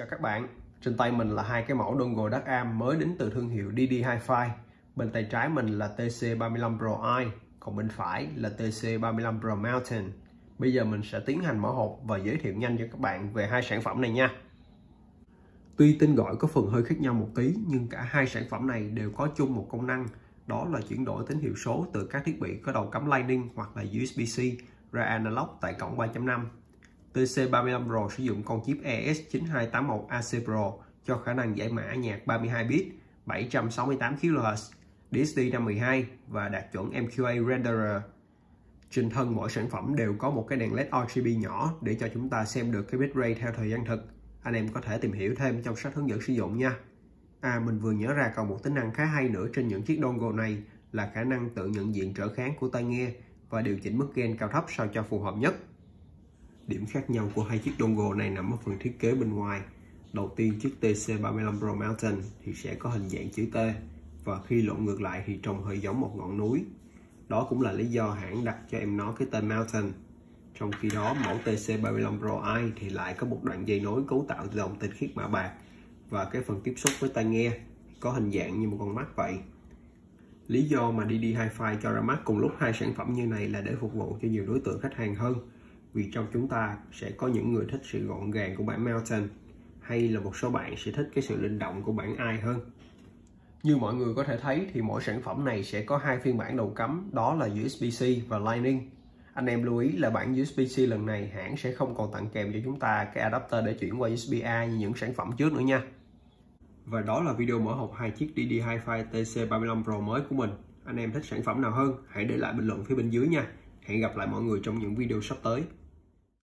Chào các bạn, trên tay mình là hai cái mẫu dongle DAC AM mới đến từ thương hiệu DD Hi-Fi. Bên tay trái mình là TC35 Pro i, còn bên phải là TC35 Pro Mountain. Bây giờ mình sẽ tiến hành mở hộp và giới thiệu nhanh cho các bạn về hai sản phẩm này nha. Tuy tên gọi có phần hơi khác nhau một tí, nhưng cả hai sản phẩm này đều có chung một công năng, đó là chuyển đổi tín hiệu số từ các thiết bị có đầu cắm Lightning hoặc là USB-C ra analog tại cổng 3.5 TC35 Pro sử dụng con chip ES9281AC Pro cho khả năng giải mã nhạc 32 bit 768 kHz, DSD 512 và đạt chuẩn MQA Renderer. Trên thân mỗi sản phẩm đều có một cái đèn LED RGB nhỏ để cho chúng ta xem được cái bitrate theo thời gian thực. Anh em có thể tìm hiểu thêm trong sách hướng dẫn sử dụng nha. À mình vừa nhớ ra còn một tính năng khá hay nữa trên những chiếc dongle này là khả năng tự nhận diện trở kháng của tai nghe và điều chỉnh mức gain cao thấp sao cho phù hợp nhất. Điểm khác nhau của hai chiếc dongle này nằm ở phần thiết kế bên ngoài. Đầu tiên, chiếc TC35 Pro Mountain thì sẽ có hình dạng chữ T, và khi lộn ngược lại thì trông hơi giống một ngọn núi. Đó cũng là lý do hãng đặt cho em nó cái tên Mountain. Trong khi đó, mẫu TC35 Pro i thì lại có một đoạn dây nối cấu tạo từ dòng tinh khiết mạ bạc, và cái phần tiếp xúc với tai nghe có hình dạng như một con mắt vậy. Lý do mà DD Hi-Fi cho ra mắt cùng lúc hai sản phẩm như này là để phục vụ cho nhiều đối tượng khách hàng hơn vì trong chúng ta sẽ có những người thích sự gọn gàng của bản Mountain hay là một số bạn sẽ thích cái sự linh động của bản ai hơn. Như mọi người có thể thấy thì mỗi sản phẩm này sẽ có hai phiên bản đầu cắm đó là USB-C và Lightning. Anh em lưu ý là bản USB-C lần này hãng sẽ không còn tặng kèm cho chúng ta cái adapter để chuyển qua USB-A như những sản phẩm trước nữa nha. Và đó là video mở hộp hai chiếc DD Hi-Fi TC35 Pro mới của mình. Anh em thích sản phẩm nào hơn hãy để lại bình luận phía bên dưới nha. Hẹn gặp lại mọi người trong những video sắp tới.